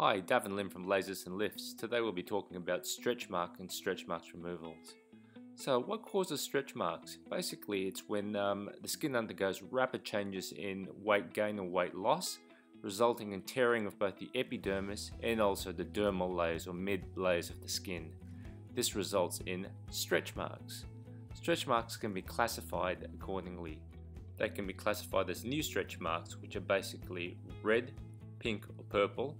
Hi, Davin Lim from Lasers and Lifts. Today we'll be talking about stretch mark and stretch marks removals. So what causes stretch marks? Basically it's when um, the skin undergoes rapid changes in weight gain or weight loss resulting in tearing of both the epidermis and also the dermal layers or mid layers of the skin. This results in stretch marks. Stretch marks can be classified accordingly. They can be classified as new stretch marks which are basically red, pink or purple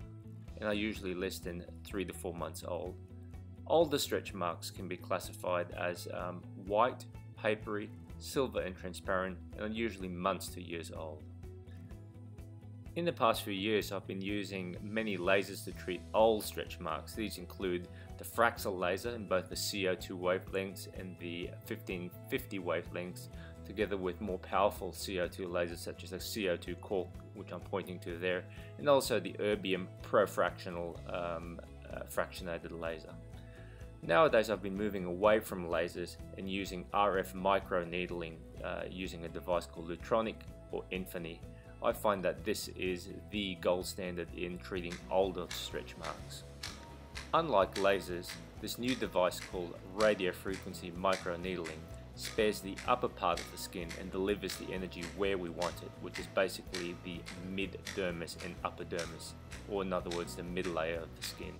and are usually less than 3 to 4 months old. Older stretch marks can be classified as um, white, papery, silver and transparent and are usually months to years old. In the past few years I've been using many lasers to treat old stretch marks. These include the Fraxel laser in both the CO2 wavelengths and the 1550 wavelengths together with more powerful CO2 lasers such as the CO2 Cork which I'm pointing to there and also the Erbium profractional um, uh, fractionated laser. Nowadays I've been moving away from lasers and using RF microneedling uh, using a device called Lutronic or Infini I find that this is the gold standard in treating older stretch marks. Unlike lasers, this new device called radiofrequency microneedling spares the upper part of the skin and delivers the energy where we want it, which is basically the mid-dermis and upper dermis, or in other words, the middle layer of the skin.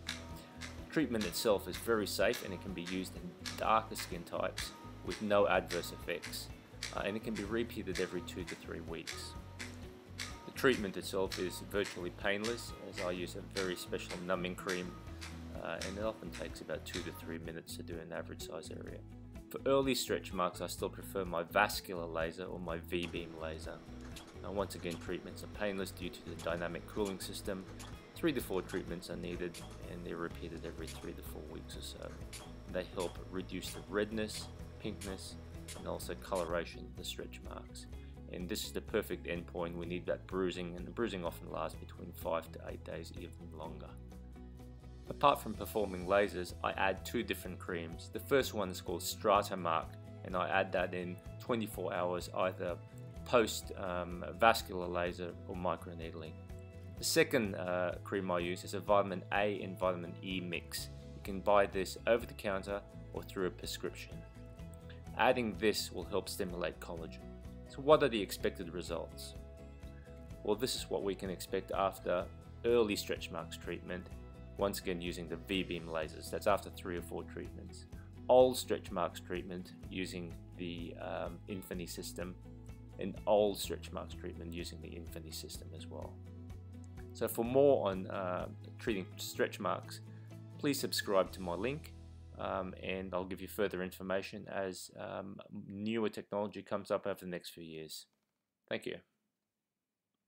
Treatment itself is very safe and it can be used in darker skin types with no adverse effects, uh, and it can be repeated every two to three weeks The treatment itself is virtually painless as I use a very special numbing cream uh, and it often takes about 2 to 3 minutes to do an average size area. For early stretch marks I still prefer my vascular laser or my V-beam laser. Now once again treatments are painless due to the dynamic cooling system. 3 to 4 treatments are needed and they're repeated every 3 to 4 weeks or so. They help reduce the redness, pinkness and also coloration of the stretch marks and this is the perfect endpoint. We need that bruising, and the bruising often lasts between 5 to 8 days, even longer. Apart from performing lasers, I add two different creams. The first one is called Stratamark, and I add that in 24 hours either post um, vascular laser or microneedling. The second uh, cream I use is a vitamin A and vitamin E mix. You can buy this over the counter or through a prescription. Adding this will help stimulate collagen. So what are the expected results? Well, this is what we can expect after early stretch marks treatment, once again using the V-beam lasers, that's after three or four treatments. Old stretch marks treatment using the um, Infini system, and old stretch marks treatment using the Infini system as well. So for more on uh, treating stretch marks, please subscribe to my link um, and I'll give you further information as um, newer technology comes up over the next few years. Thank you.